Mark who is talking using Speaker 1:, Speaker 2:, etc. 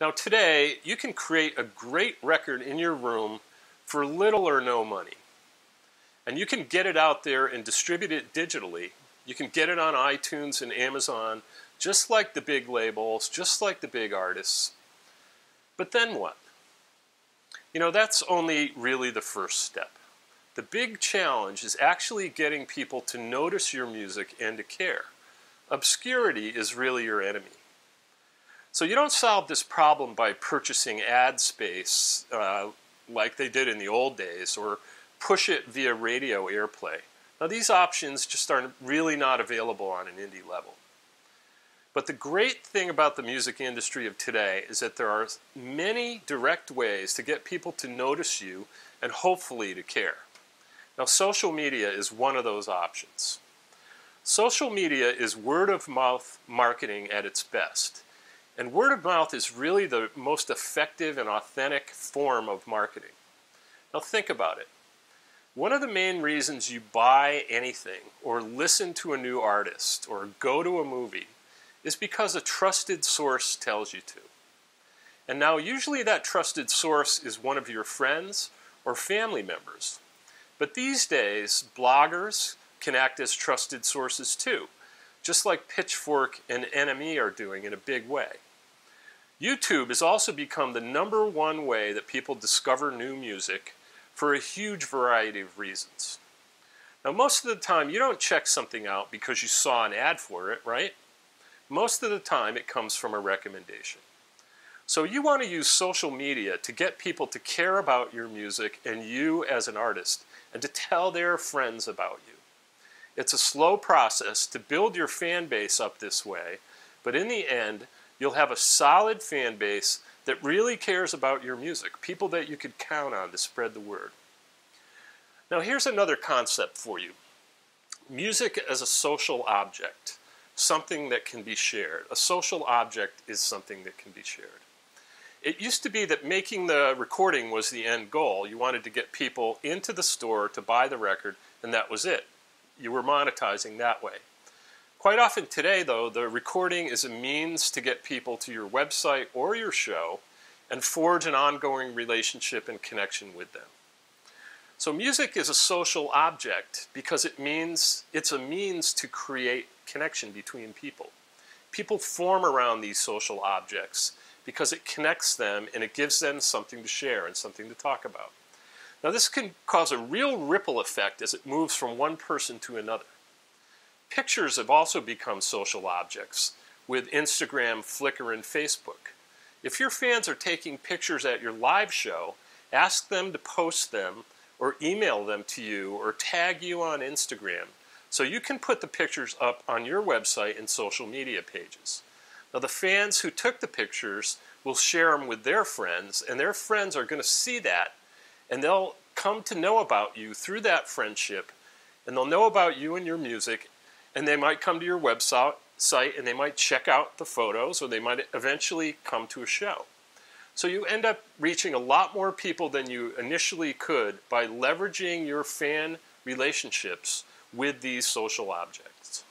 Speaker 1: Now today, you can create a great record in your room for little or no money. And you can get it out there and distribute it digitally. You can get it on iTunes and Amazon, just like the big labels, just like the big artists. But then what? You know, that's only really the first step. The big challenge is actually getting people to notice your music and to care. Obscurity is really your enemy. So you don't solve this problem by purchasing ad space uh, like they did in the old days or push it via radio airplay. Now these options just aren't really not available on an indie level. But the great thing about the music industry of today is that there are many direct ways to get people to notice you and hopefully to care. Now social media is one of those options. Social media is word of mouth marketing at its best. And word of mouth is really the most effective and authentic form of marketing. Now think about it. One of the main reasons you buy anything or listen to a new artist or go to a movie is because a trusted source tells you to. And now usually that trusted source is one of your friends or family members. But these days, bloggers can act as trusted sources too, just like Pitchfork and NME are doing in a big way. YouTube has also become the number one way that people discover new music for a huge variety of reasons. Now, most of the time, you don't check something out because you saw an ad for it, right? Most of the time, it comes from a recommendation. So you want to use social media to get people to care about your music and you as an artist and to tell their friends about you. It's a slow process to build your fan base up this way, but in the end, you'll have a solid fan base that really cares about your music, people that you could count on to spread the word. Now, here's another concept for you music as a social object, something that can be shared. A social object is something that can be shared. It used to be that making the recording was the end goal. You wanted to get people into the store to buy the record, and that was it. You were monetizing that way. Quite often today, though, the recording is a means to get people to your website or your show and forge an ongoing relationship and connection with them. So music is a social object because it means it's a means to create connection between people. People form around these social objects because it connects them and it gives them something to share and something to talk about. Now this can cause a real ripple effect as it moves from one person to another. Pictures have also become social objects with Instagram, Flickr, and Facebook. If your fans are taking pictures at your live show, ask them to post them or email them to you or tag you on Instagram so you can put the pictures up on your website and social media pages. Now, the fans who took the pictures will share them with their friends, and their friends are going to see that and they'll come to know about you through that friendship, and they'll know about you and your music, and they might come to your website site and they might check out the photos or they might eventually come to a show. So you end up reaching a lot more people than you initially could by leveraging your fan relationships with these social objects.